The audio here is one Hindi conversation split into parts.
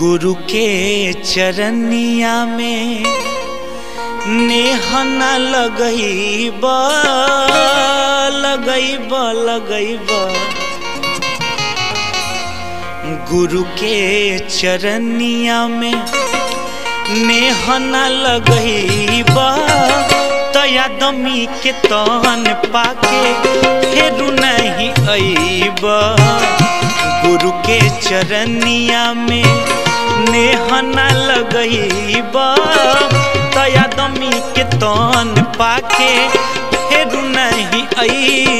गुरु के चरनिया में नेहन लगैब लगैब लगैब। गुरु के चरनिया में नेहन लगैब, तया दमी के तन पाके फेरू नहीं अइब गुरु के चरनिया में नेहना लगैब तया दमी के तन पाके फेरू नहीं अइब।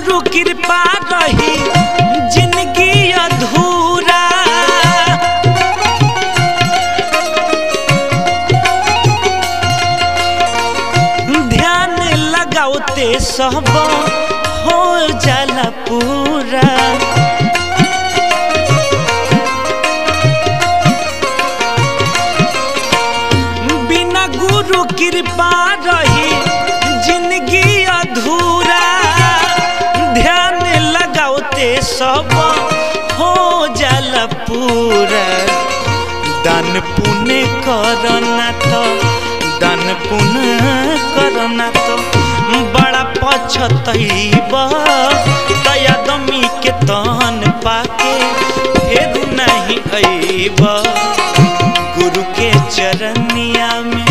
गुरु कृपा रही ज़िंदगी अधूरा। ध्यान लगाओते सब हो जाला पूरा। बिना गुरु कृपा पुण्य करना तो दान पुण्य करना तो। बड़ा दया दमी के तन पाके, फेरू नहीं अइब गुरु के चरनिया में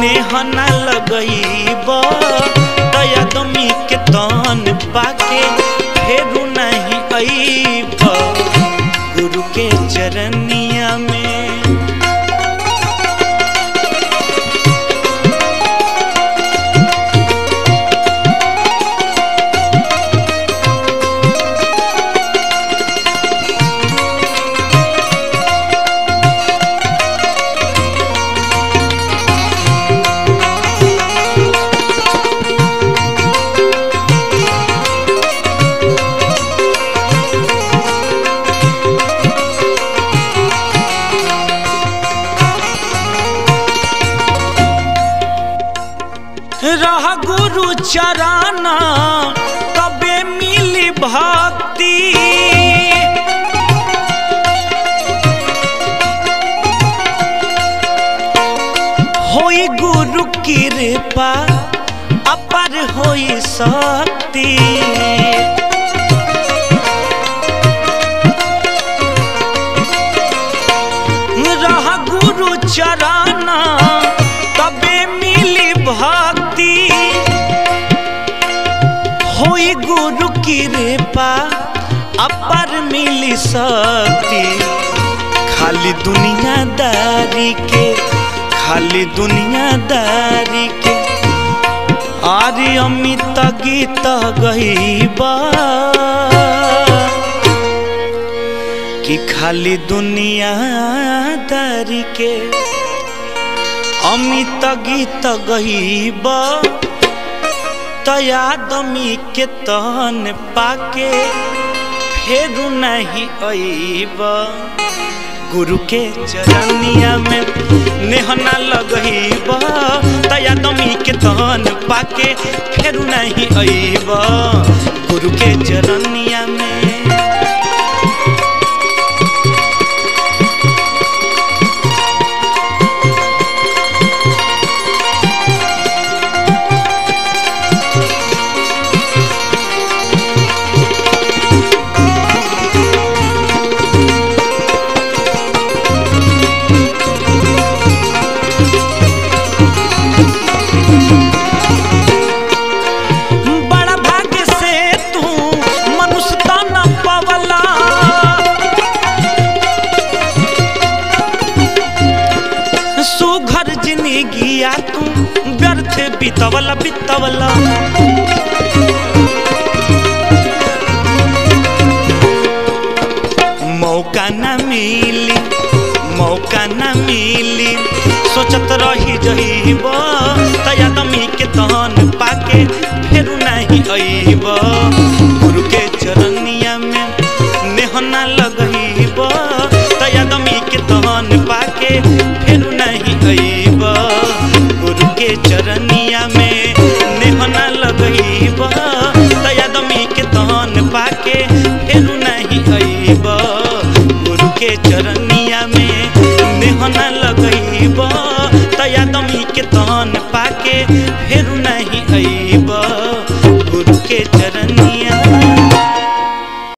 नेहना लगैब, दया दमी के तन पाके, फेरू नहीं अइब गुरु के चरनिया में गुरु कबे मिली भक्ति। होई गुरु कृपा अपर होई शक्ति। कृपा अपर मिली शक्ति खाली दुनियादारी के, खाली दुनियादारी के। आर्य अमित गीत गईबा खाली दुनिया दारी के, अमित गीत गईब तयादमी के तन पाके फेरू नहीं अब गुरु के चरनिया में नेहना लगईब तयादमी के तन पाके फेरू नहीं अब गुरु के चरनिया में सुघर जिंदगिया तू व्यर्थ बितवला बितवला मौका न मिली, मौका न मिली। सोचत रही जहीब तयादमी के तहन पाके फेरू नहीं अईब गुरु के चरनिया में नेहना लगईब तयादमी के तहन के चरनिया